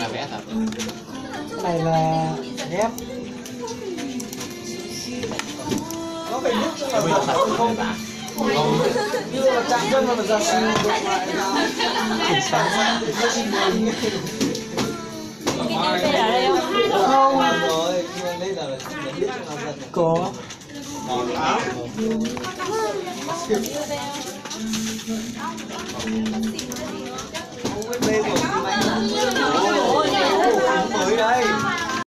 là vẽ thật cái này là ghép. Nó phải nước cho là thật không như là chạm chân vào là ra xin lại sáng nó xin mình không? rồi đây là có. Áo